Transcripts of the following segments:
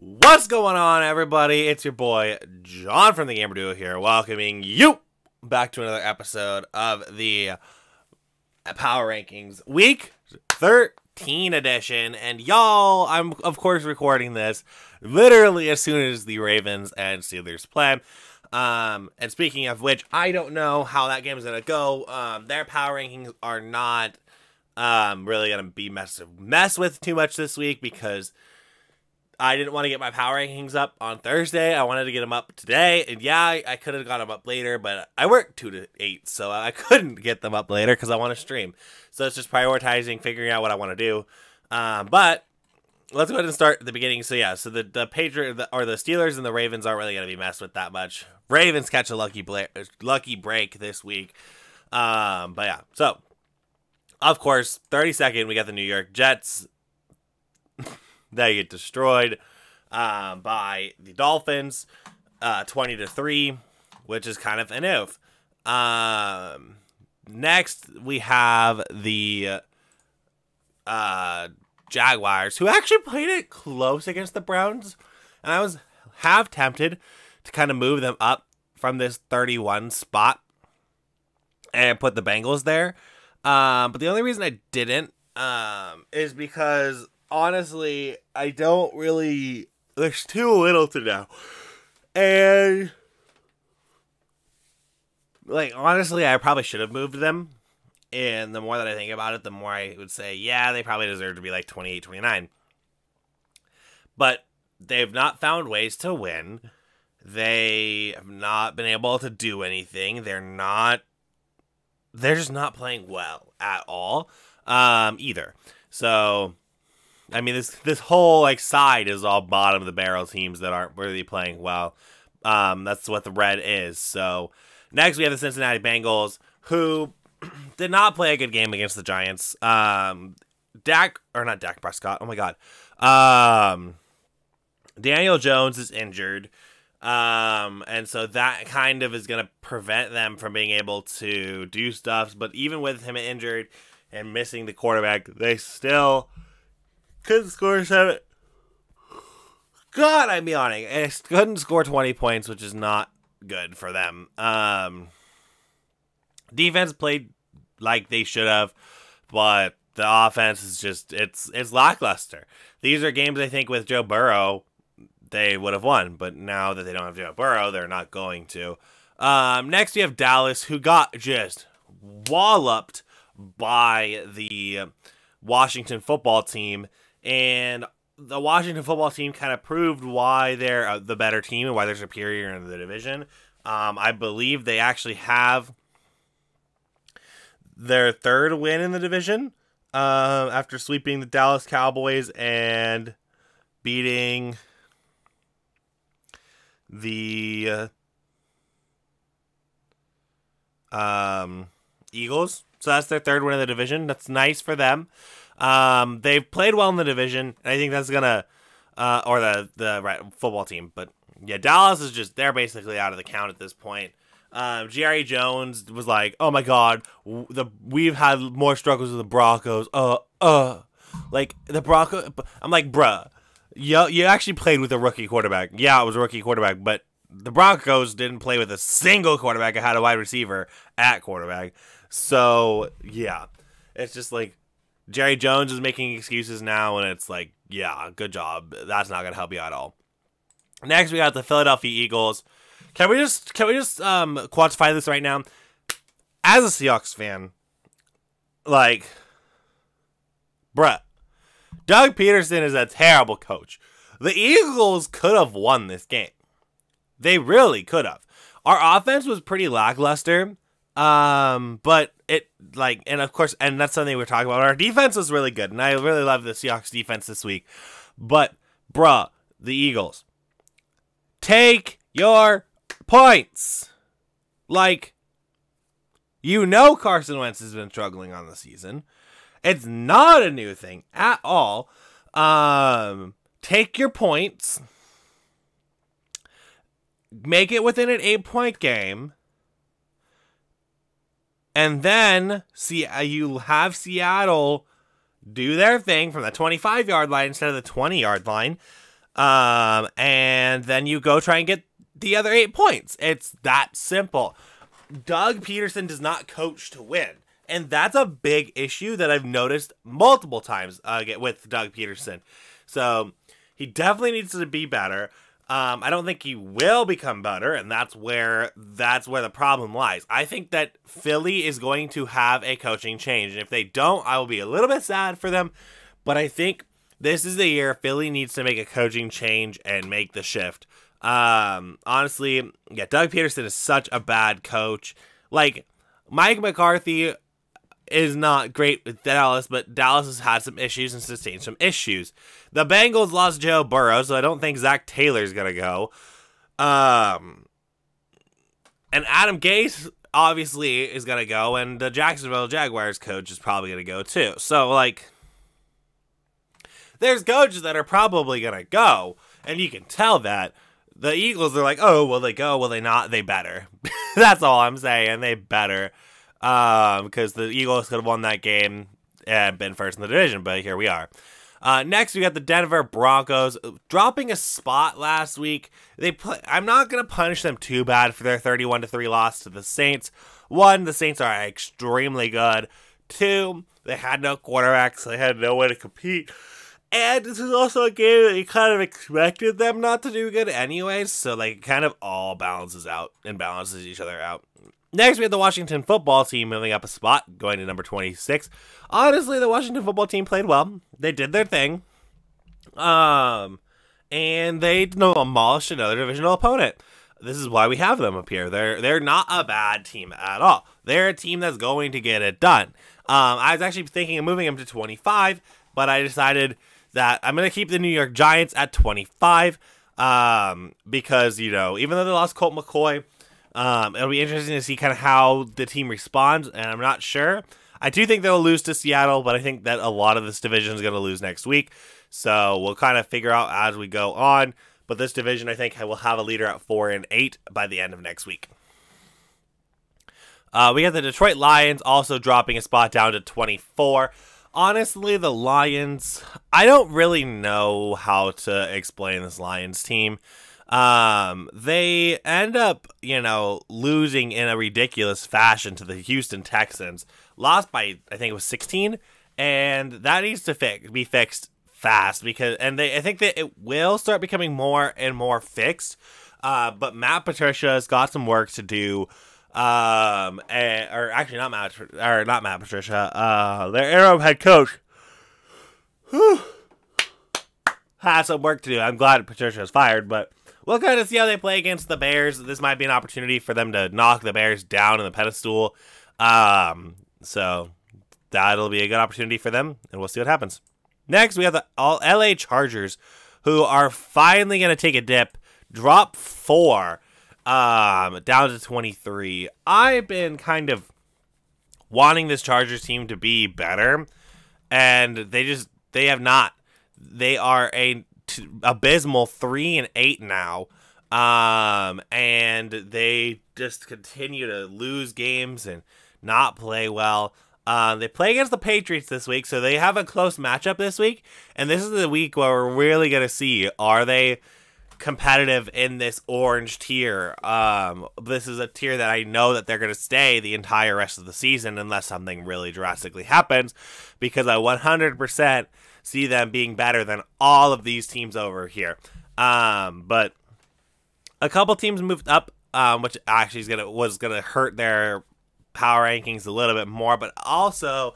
What's going on, everybody? It's your boy, John from the Gamer Duo here, welcoming you back to another episode of the Power Rankings Week 13 edition. And y'all, I'm of course recording this literally as soon as the Ravens and Steelers play. Um, and speaking of which, I don't know how that game is gonna go. Um, their power rankings are not um really gonna be mess mess with too much this week because I didn't want to get my power rankings up on Thursday. I wanted to get them up today, and yeah, I, I could have got them up later, but I work two to eight, so I couldn't get them up later because I want to stream. So it's just prioritizing, figuring out what I want to do. Um, but let's go ahead and start at the beginning. So yeah, so the the Patriot or the Steelers and the Ravens aren't really going to be messed with that much. Ravens catch a lucky lucky break this week. Um, but yeah, so of course, 32nd we got the New York Jets. they get destroyed um, by the Dolphins, uh, 20 to three, which is kind of an oof. Um, next we have the uh, Jaguars, who actually played it close against the Browns, and I was half tempted to kind of move them up from this 31 spot and put the Bengals there. Um, but the only reason I didn't um, is because honestly, I don't really. There's too little to know, and like honestly, I probably should have moved them. And the more that I think about it, the more I would say, yeah, they probably deserve to be like 28, 29. But they've not found ways to win. They have not been able to do anything. They're not they're just not playing well at all um either. So I mean this this whole like side is all bottom of the barrel teams that aren't really playing well. Um that's what the red is. So next we have the Cincinnati Bengals who did not play a good game against the Giants. Um Dak or not Dak Prescott. Oh my god. Um Daniel Jones is injured. Um, and so that kind of is going to prevent them from being able to do stuff. But even with him injured and missing the quarterback, they still couldn't score seven. God, I'm yawning. And couldn't score 20 points, which is not good for them. Um, defense played like they should have, but the offense is just it's it's lackluster. These are games I think with Joe Burrow they would have won. But now that they don't have Joe Burrow, they're not going to. Um, next, we have Dallas, who got just walloped by the Washington football team. And the Washington football team kind of proved why they're uh, the better team and why they're superior in the division. Um, I believe they actually have their third win in the division uh, after sweeping the Dallas Cowboys and beating the uh, um, Eagles. So that's their third win in the division. That's nice for them. Um, they've played well in the division, and I think that's gonna, uh, or the the right, football team. But yeah, Dallas is just they're basically out of the count at this point. Um, Jerry Jones was like, "Oh my God, the we've had more struggles with the Broncos." Uh, uh, like the Broncos. I'm like, bruh, you, you actually played with a rookie quarterback. Yeah, it was a rookie quarterback, but the Broncos didn't play with a single quarterback. I had a wide receiver at quarterback. So, yeah. It's just like Jerry Jones is making excuses now, and it's like, yeah, good job. That's not going to help you at all. Next, we got the Philadelphia Eagles. Can we just can we just um quantify this right now? As a Seahawks fan, like, bruh, Doug Pederson is a terrible coach. The Eagles could have won this game. They really could have. Our offense was pretty lackluster. Um, but it like and of course and that's something we're talking about. Our defense was really good, and I really love the Seahawks defense this week. But bruh, the Eagles. Take your points. Like you know Carson Wentz has been struggling on the season. It's not a new thing at all. Um, take your points, make it within an eight point game, and then see uh, you have Seattle do their thing from the 25 yard line instead of the 20 yard line. Um, and then you go try and get the other eight points. It's that simple. Doug Pederson does not coach to win. And that's a big issue that I've noticed multiple times uh, with Doug Pederson. So he definitely needs to be better. Um, I don't think he will become better, and that's where that's where the problem lies. I think that Philly is going to have a coaching change, and if they don't, I will be a little bit sad for them. But I think this is the year Philly needs to make a coaching change and make the shift. Um, honestly, yeah, Doug Pederson is such a bad coach. Like Mike McCarthy is not great with Dallas, but Dallas has had some issues and sustained some issues. The Bengals lost Joe Burrow, so I don't think Zac Taylor's gonna go. Um, and Adam Gase obviously is gonna go, and the Jacksonville Jaguars coach is probably gonna go too. So like, there's coaches that are probably gonna go, and you can tell that. The Eagles are like, oh, will they go? Will they not? They better. That's all I'm saying. They better um, because the Eagles could have won that game and been first in the division, but here we are. Uh, next, we got the Denver Broncos dropping a spot last week. They put. I'm not gonna punish them too bad for their 31 to three loss to the Saints. One, the Saints are extremely good. Two, they had no quarterbacks. So they had no way to compete. And this is also a game that you kind of expected them not to do good anyways. So like, it kind of all balances out and balances each other out. Next, we have the Washington football team moving up a spot, going to number 26. Honestly, the Washington football team played well. They did their thing. Um, and they demolished another divisional opponent. This is why we have them up here. They're they're not a bad team at all. They're a team that's going to get it done. Um, I was actually thinking of moving them to 25, but I decided that I'm going to keep the New York Giants at 25 um, because, you know, even though they lost Colt McCoy, um, it'll be interesting to see kind of how the team responds, and I'm not sure. I do think they'll lose to Seattle, but I think that a lot of this division is going to lose next week. So we'll kind of figure out as we go on. But this division, I think, I will have a leader at four and eight by the end of next week. Uh, we got the Detroit Lions also dropping a spot down to 24. Honestly, the Lions, I don't really know how to explain this Lions team. Um, they end up, you know, losing in a ridiculous fashion to the Houston Texans. Lost by I think it was 16, and that needs to fix, be fixed fast because and they I think that it will start becoming more and more fixed. Uh, but Matt Patricia has got some work to do. Um, and, or actually not Matt or not Matt Patricia. Uh, their Arrow head coach. Whew, has some work to do. I'm glad Patricia is fired, but we'll kind of see how they play against the Bears. This might be an opportunity for them to knock the Bears down in the pedestal. Um, so that'll be a good opportunity for them, and we'll see what happens. Next, we have the all LA Chargers, who are finally going to take a dip, drop four, um, down to 23. I've been kind of wanting this Chargers team to be better, and they just they have not. They are a abysmal three and eight now. Um, and they just continue to lose games and not play well. Uh, they play against the Patriots this week, so they have a close matchup this week. And this is the week where we're really going to see are they competitive in this orange tier. Um, this is a tier that I know that they're going to stay the entire rest of the season unless something really drastically happens, because I 100% see them being better than all of these teams over here. Um, but a couple teams moved up, um, which actually is gonna was gonna hurt their power rankings a little bit more, but also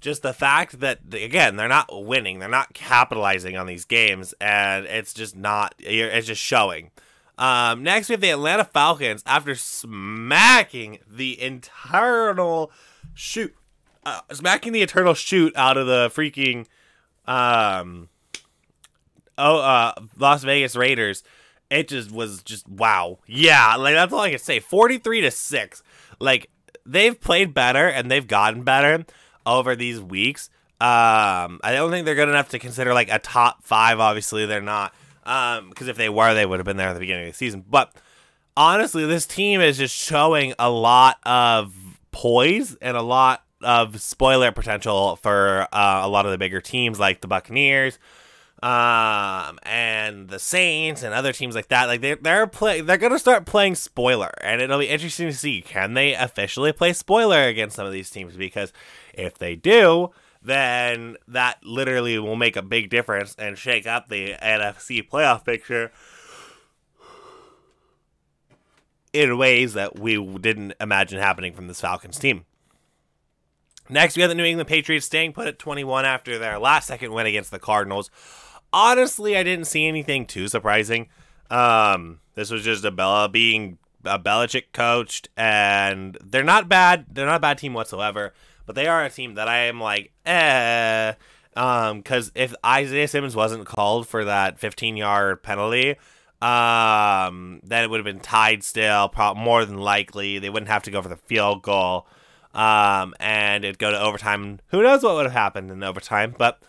just the fact that again they're not winning, they're not capitalizing on these games, and it's just not. It's just showing. Um, next, we have the Atlanta Falcons after smacking the internal shoot, uh, smacking the eternal shoot out of the freaking um oh uh Las Vegas Raiders, it just was just wow. Yeah, like that's all I can say. 43 to 6. Like they've played better and they've gotten better over these weeks. Um I don't think they're good enough to consider like a top 5 obviously they're not. Um because if they were they would have been there at the beginning of the season. But honestly, this team is just showing a lot of poise and a lot of spoiler potential for uh, a lot of the bigger teams like the Buccaneers, um, and the Saints and other teams like that. Like they they're play they're gonna start playing spoiler, and it'll be interesting to see can they officially play spoiler against some of these teams because if they do, then that literally will make a big difference and shake up the NFC playoff picture in ways that we didn't imagine happening from this Falcons team. Next, we have the New England Patriots staying put at 21 after their last second win against the Cardinals honestly, I didn't see anything too surprising. Um, this was just a Bella being a Belichick coached, and they're not bad. They're not a bad team whatsoever, but they are a team that I am like, eh. Um, because if Isaiah Simmons wasn't called for that 15 yard penalty, um, then it would have been tied still, more than likely. They wouldn't have to go for the field goal, um, and it'd go to overtime. Who knows what would have happened in overtime? But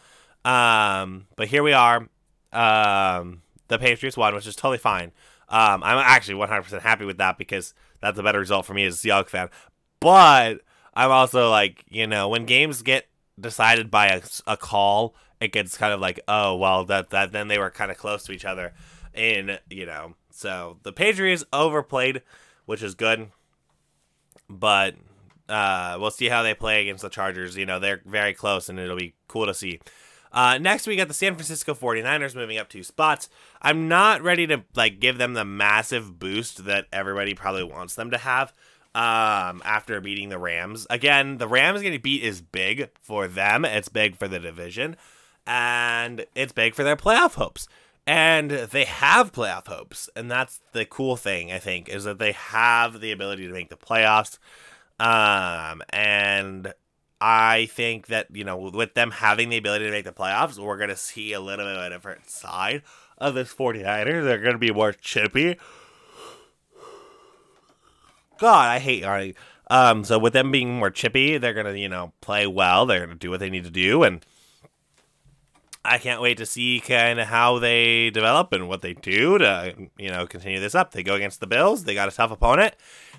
um, but here we are. Um, the Patriots won, which is totally fine. Um, I'm actually 100% happy with that because that's a better result for me as a Seahawks fan. But I'm also like, you know, when games get decided by a, a call, it gets kind of like, oh, well, that, that then they were kind of close to each other. In, you know, so the Patriots overplayed, which is good. But uh, we'll see how they play against the Chargers. You know, they're very close, and it'll be cool to see. Uh, next, we got the San Francisco 49ers moving up two spots. I'm not ready to like give them the massive boost that everybody probably wants them to have um, after beating the Rams. Again, the Rams getting beat is big for them. It's big for the division, and it's big for their playoff hopes. And they have playoff hopes, and that's the cool thing I think is that they have the ability to make the playoffs. Um, and I think that, you know, with them having the ability to make the playoffs, we're going to see a little bit of a different side of this 49ers. They're going to be more chippy. God, I hate Arnie. Um, so with them being more chippy, they're going to, you know, play well. They're going to do what they need to do. And I can't wait to see kind of how they develop and what they do to, you know, continue this up. They go against the Bills. They got a tough opponent.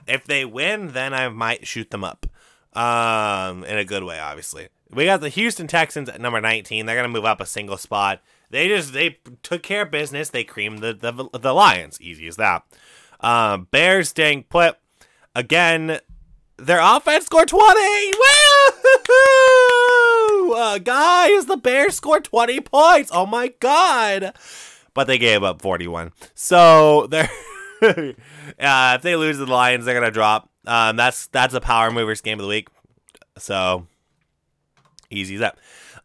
If they win, then I might shoot them up um, in a good way, obviously. We got the Houston Texans at number 19. They're gonna move up a single spot. They just they took care of business. They creamed the the, the Lions. Easy as that. Um, Bears staying put again. Their offense scored 20. Woo! Uh, guys, the Bears scored 20 points. Oh my god! But they gave up 41. So they're uh, if they lose to the Lions, they're gonna drop. Um, that's that's a power movers game of the week. So easy as that.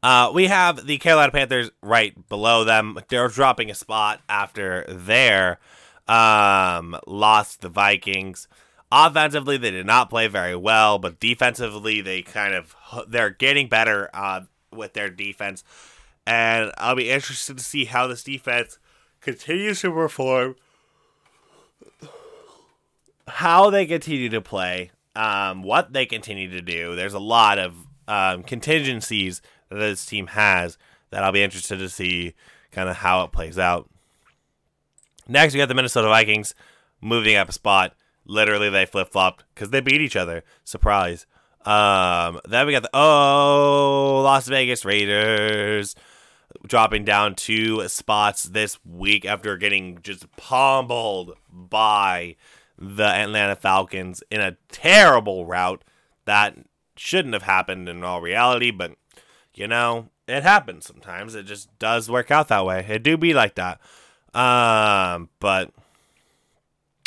Uh, we have the Carolina Panthers right below them. They're dropping a spot after their um, lost the Vikings. Offensively, they did not play very well, but defensively, they kind of they're getting better uh, with their defense. And I'll be interested to see how this defense continues to perform how they continue to play, um, what they continue to do. There's a lot of um, contingencies that this team has that I'll be interested to see kind of how it plays out. Next, we got the Minnesota Vikings moving up a spot. Literally, they flip flopped because they beat each other. Surprise. Um, then we got the oh Las Vegas Raiders dropping down two spots this week after getting just pummeled by the Atlanta Falcons in a terrible route that shouldn't have happened in all reality, but you know, it happens sometimes. It just does work out that way. It do be like that. Um, but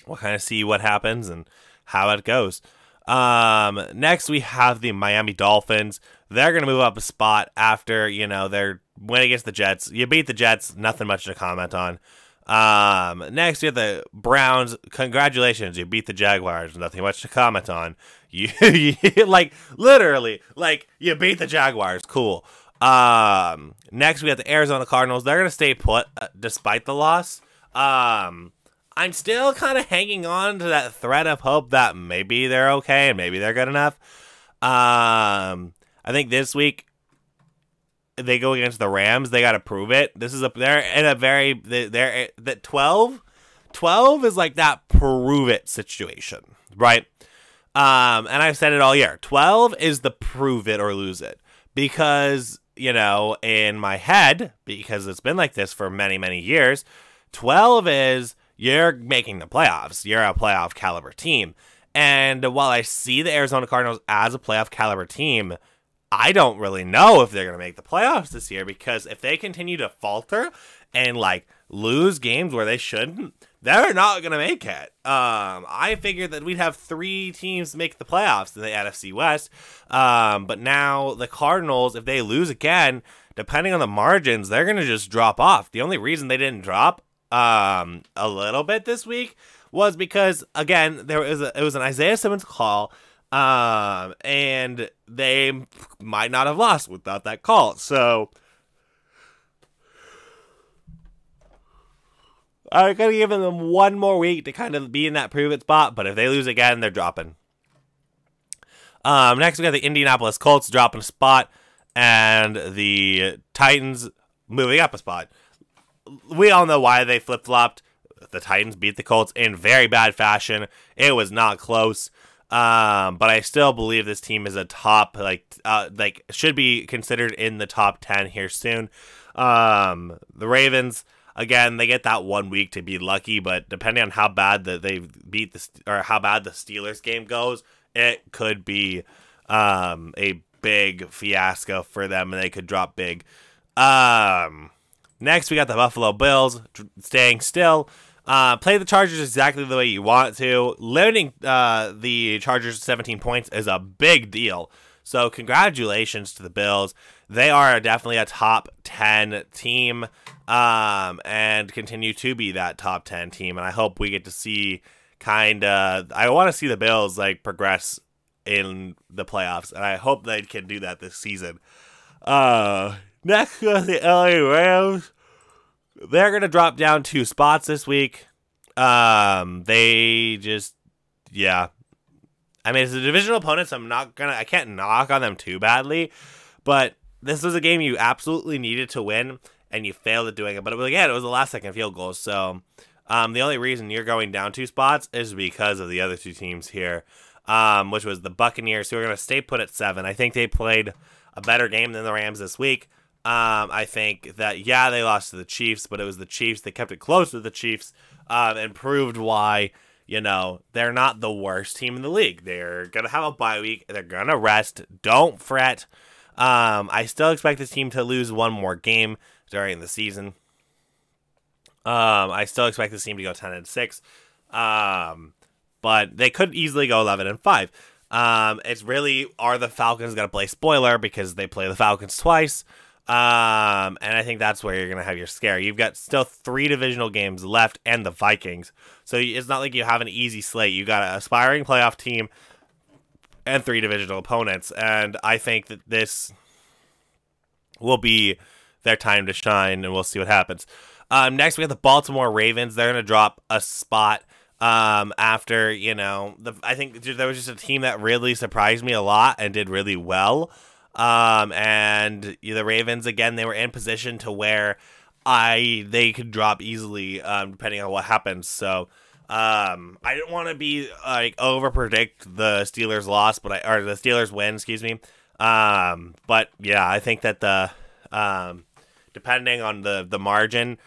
we'll kind of see what happens and how it goes. Um, next we have the Miami Dolphins. They're gonna move up a spot after you know their win against the Jets. You beat the Jets, nothing much to comment on. Um, next we have the Browns. Congratulations, you beat the Jaguars. Nothing much to comment on. You, you like literally like you beat the Jaguars. Cool. Um, next we have the Arizona Cardinals. They're gonna stay put uh, despite the loss. Um, I'm still kind of hanging on to that thread of hope that maybe they're okay and maybe they're good enough. Um, I think this week they go against the Rams, they got to prove it. This is a they're in a very they're that 12 12 is like that prove it situation, right? Um and I've said it all year. 12 is the prove it or lose it because you know, in my head, because it's been like this for many, many years, 12 is you're making the playoffs. You're a playoff caliber team. And while I see the Arizona Cardinals as a playoff caliber team, I don't really know if they're going to make the playoffs this year because if they continue to falter and like lose games where they shouldn't, they're not going to make it. Um, I figured that we'd have three teams make the playoffs in the NFC West. Um, but now the Cardinals, if they lose again, depending on the margins, they're going to just drop off. The only reason they didn't drop um, a little bit this week was because again there was a, it was an Isaiah Simmons call, um, and they might not have lost without that call. So I'm gonna give them one more week to kind of be in that prove it spot. But if they lose again, they're dropping. Um, next we got the Indianapolis Colts dropping a spot, and the Titans moving up a spot. We all know why they flip flopped. The Titans beat the Colts in very bad fashion. It was not close. Um, but I still believe this team is a top like uh, like should be considered in the top ten here soon. Um, the Ravens again they get that one week to be lucky, but depending on how bad that they beat the or how bad the Steelers game goes, it could be um a big fiasco for them, and they could drop big. Um, next we got the Buffalo Bills staying still. Uh, play the Chargers exactly the way you want to. Limiting uh, the Chargers 17 points is a big deal. So, congratulations to the Bills. They are definitely a top 10 team um, and continue to be that top 10 team. And I hope we get to see kind of, I want to see the Bills like progress in the playoffs. And I hope they can do that this season. Uh, next, the LA Rams they're gonna drop down two spots this week. Um, they just, yeah. I mean, it's a divisional opponent, so I'm not gonna, I can't knock on them too badly, but this was a game you absolutely needed to win, and you failed at doing it. But it was, again, it was the last second field goal, so um, the only reason you're going down two spots is because of the other two teams here, um, which was the Buccaneers, who are gonna stay put at seven. I think they played a better game than the Rams this week. Um, I think that yeah, they lost to the Chiefs, but it was the Chiefs. They kept it close to the Chiefs, um, and proved why you know they're not the worst team in the league. They're gonna have a bye week. They're gonna rest. Don't fret. Um, I still expect this team to lose one more game during the season. Um, I still expect this team to go ten and six. Um, but they could easily go eleven and five. Um, it's really are the Falcons gonna play spoiler because they play the Falcons twice. Um, and I think that's where you're gonna have your scare. You've got still three divisional games left, and the Vikings. So it's not like you have an easy slate. You got an aspiring playoff team and three divisional opponents, and I think that this will be their time to shine, and we'll see what happens. Um, next we have the Baltimore Ravens. They're gonna drop a spot. Um, after you know, the I think there was just a team that really surprised me a lot and did really well. Um, and the Ravens again, they were in position to where I they could drop easily, um, depending on what happens. So, um, I didn't want to be like over predict the Steelers loss, but I or the Steelers win, excuse me. Um, but yeah, I think that the um, depending on the the margin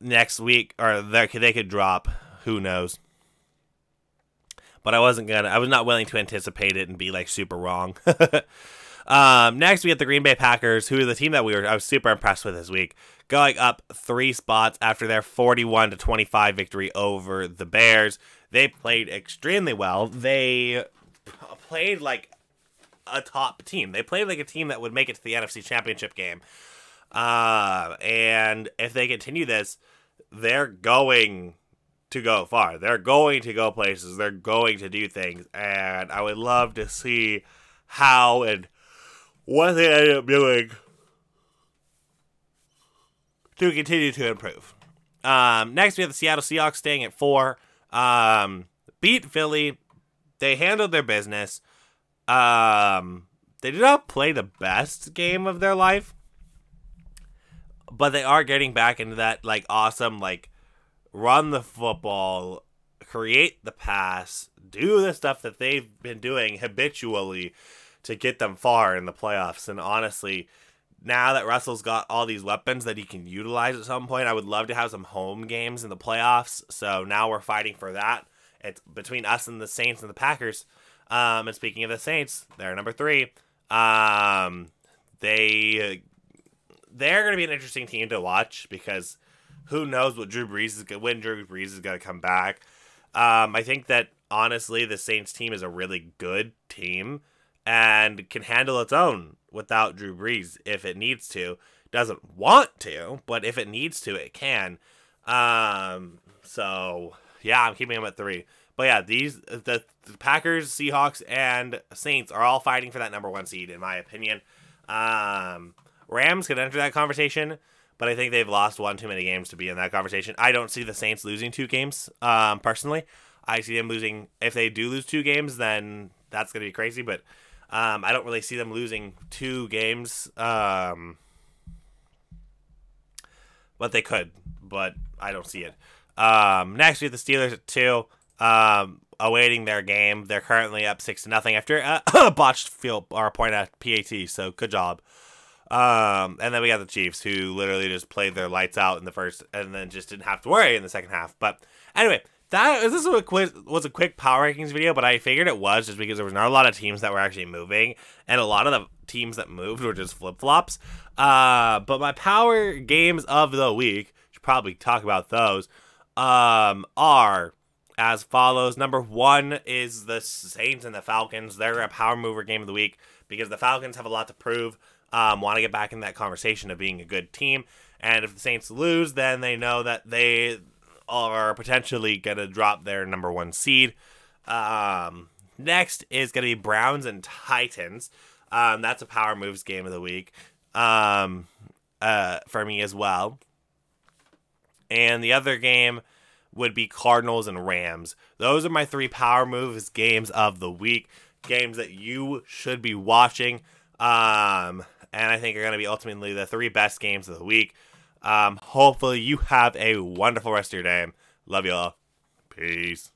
next week or they they could drop. Who knows? But I wasn't gonna. I was not willing to anticipate it and be like super wrong. Um, next, we get the Green Bay Packers, who are the team that we were I was super impressed with this week, going up three spots after their 41 to 25 victory over the Bears. They played extremely well. They played like a top team. They played like a team that would make it to the NFC Championship game. Uh, and if they continue this, they're going to go far. They're going to go places. They're going to do things. And I would love to see how and what they ended up doing to continue to improve. Um, next, we have the Seattle Seahawks staying at four. Um, beat Philly. They handled their business. Um, they did not play the best game of their life, but they are getting back into that like awesome like run the football, create the pass, do the stuff that they've been doing habitually to get them far in the playoffs. And honestly, now that Russell's got all these weapons that he can utilize at some point, I would love to have some home games in the playoffs. So now we're fighting for that. It's between us and the Saints and the Packers. Um, and speaking of the Saints, they're number three. Um, they they're going to be an interesting team to watch because who knows what Drew Brees is when Drew Brees is going to come back. Um, I think that honestly, the Saints team is a really good team and can handle its own without Drew Brees if it needs to. Doesn't want to, but if it needs to, it can. Um, so yeah, I'm keeping them at three. But yeah, these the, the, Packers, Seahawks, and Saints are all fighting for that number one seed, in my opinion. Um, Rams could enter that conversation, but I think they've lost one too many games to be in that conversation. I don't see the Saints losing two games. Um, personally, I see them losing. If they do lose two games, then that's gonna be crazy. But um, I don't really see them losing two games. Um, but they could, but I don't see it. Um, next we have the Steelers at two. Um, awaiting their game. They're currently up six to nothing after a botched field or point at PAT. So good job. Um, and then we got the Chiefs who literally just played their lights out in the first, and then just didn't have to worry in the second half. But anyway, that this was a quick was a quick power rankings video, but I figured it was just because there was not a lot of teams that were actually moving, and a lot of the teams that moved were just flip flops. Uh, but my power games of the week should probably talk about those. Um, are as follows. Number one is the Saints and the Falcons. They're a power mover game of the week because the Falcons have a lot to prove. Um, want to get back in that conversation of being a good team. And if the Saints lose, then they know that they are potentially going to drop their number one seed. Um, next is going to be Browns and Titans. Um, that's a power moves game of the week um, uh, for me as well. And the other game would be Cardinals and Rams. Those are my three power moves games of the week. Games that you should be watching. Um, and I think are going to be ultimately the three best games of the week. Um, hopefully, you have a wonderful rest of your day. Love you all. Peace.